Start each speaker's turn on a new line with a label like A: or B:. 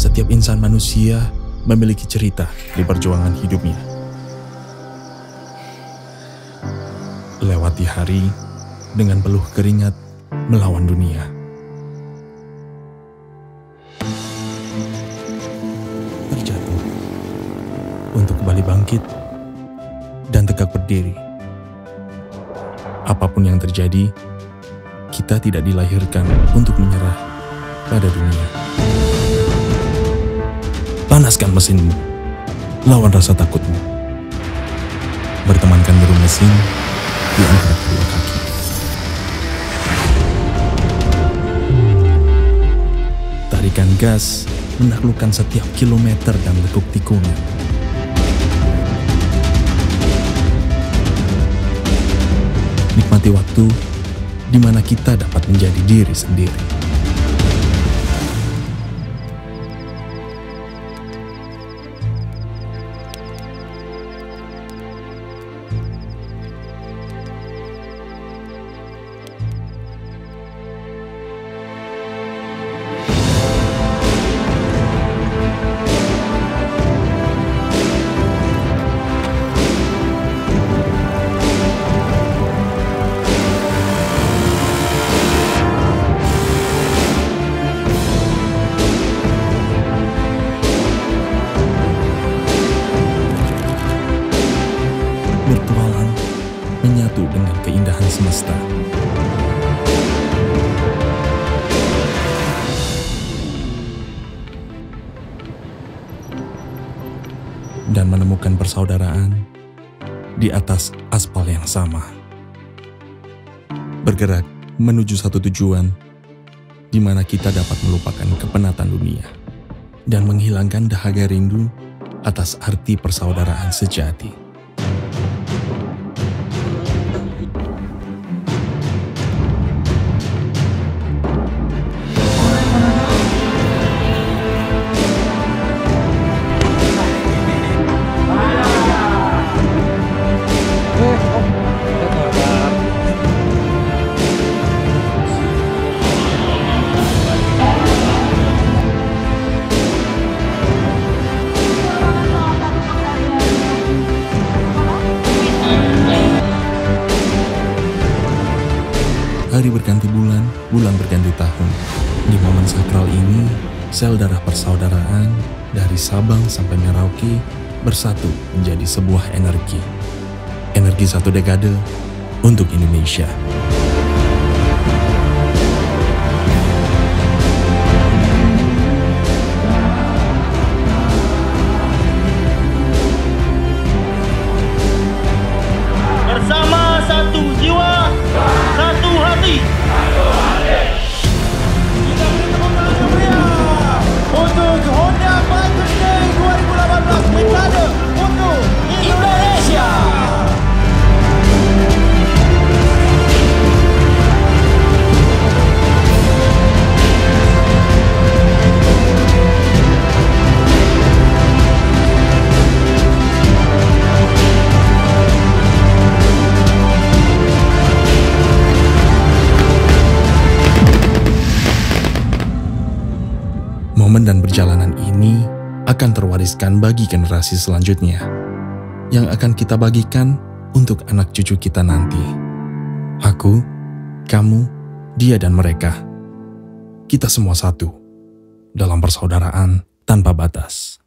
A: Setiap insan manusia memiliki cerita di perjuangan hidupnya. Lewati hari dengan peluh keringat melawan dunia. Kembali bangkit dan tegak berdiri. Apa pun yang terjadi, kita tidak dilahirkan untuk menyerah pada dunia. Panaskan mesinmu, lawan rasa takutmu. Bertemankan burung mesin di antara kedua kaki. Tarikan gas menaklukkan setiap kilometer dan lekuk tikungan. Nikmati waktu di mana kita dapat menjadi diri sendiri. Dan menemukan persaudaraan di atas aspal yang sama. Bergerak menuju satu tujuan di mana kita dapat melupakan kepenatan dunia dan menghilangkan dahaga rindu atas arti persaudaraan sejati. Hari berganti bulan, bulan berganti tahun. Di momen sakral ini, sel darah persaudaraan dari Sabang sampai Merauke bersatu menjadi sebuah energi. Energi satu
B: dekade untuk Indonesia.
A: Momen dan perjalanan ini akan terwariskan bagi generasi selanjutnya yang akan kita bagikan untuk anak cucu kita nanti. Aku, kamu, dia dan mereka. Kita semua satu dalam persaudaraan tanpa batas.